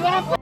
You have